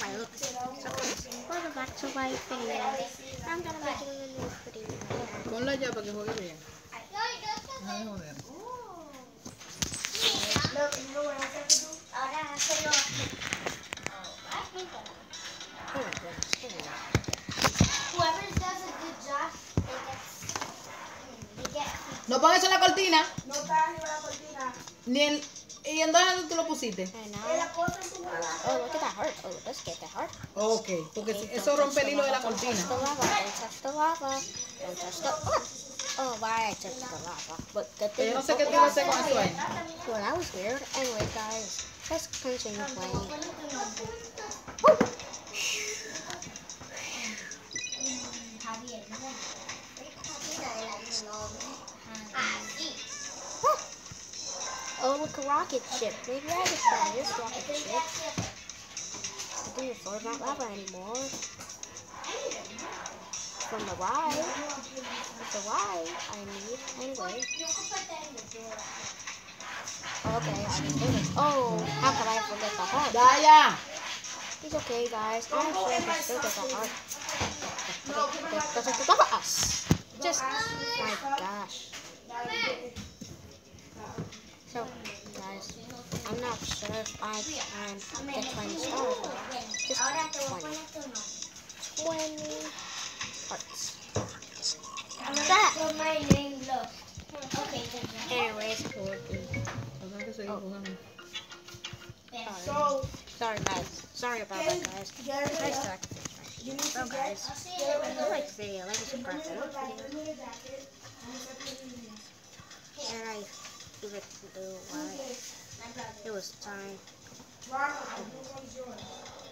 my look. So guys, welcome back to my video. I'm gonna doing a new video. Ponla ya para que juegue bien. Deja de joder. Ahora hazlo. My goodness. my God. Whoever does a good job, they get, they get No pongas en la cortina. No está arriba la cortina. Ni en, ¿Y en dónde tú lo pusiste? En la now, cosa en tu mala. Get that heart. Ok, porque si- eso rompe el hilo de la Don't touch cortina. the lava. Don't touch the lava. Don't touch the. Oh, oh why I touched the lava? But the thing Yo no sé qué tú vas hacer con eso ahí. well, that was weird. Anyway, guys, let's continue playing. Javier, Oh, look, a rocket ship. Maybe I could try this rocket ship. I think it's not lava anymore. From the ride. It's a ride I need. Anyway. Okay, I can do this. Oh, how could I forget the heart? Daya. It's okay, guys. I'm sure I can still get the heart. Okay, us. Just, my gosh. So, guys, I'm not sure if I can get 20 stars, just 20. 20 hearts. That. So my name look. Okay, Anyways, que sorry. So, sorry guys. Sorry about that, guys. Oh, rid I of suck. You need guys, if you like video, like and subscribe for more videos. And I give it to it was time.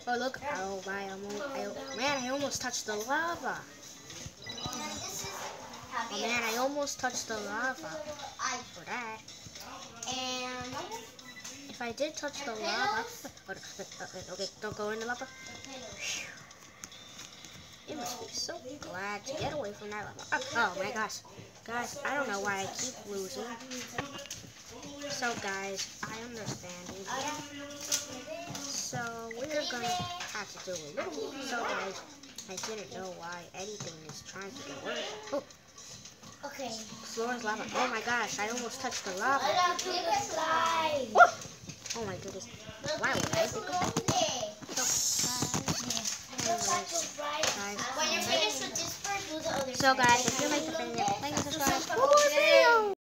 Oh look! Oh my! I I, man, I almost touched the lava. Oh man, I almost touched the lava. For that, And if I did touch the lava, okay, don't go in the lava. You must be so glad to get away from that lava. Oh, oh my gosh, guys, I don't know why I keep losing. So guys, I understand. So we're gonna have to do a little. So guys, I didn't know why anything is trying to get worse. Oh, okay. floor is lava. Oh my gosh, I almost touched the lava. I love to slide. Woo! Oh my goodness. Why would I think of that? Anyways, guys. When you're finished with this part, do the other So guys, if you like the video, like and subscribe.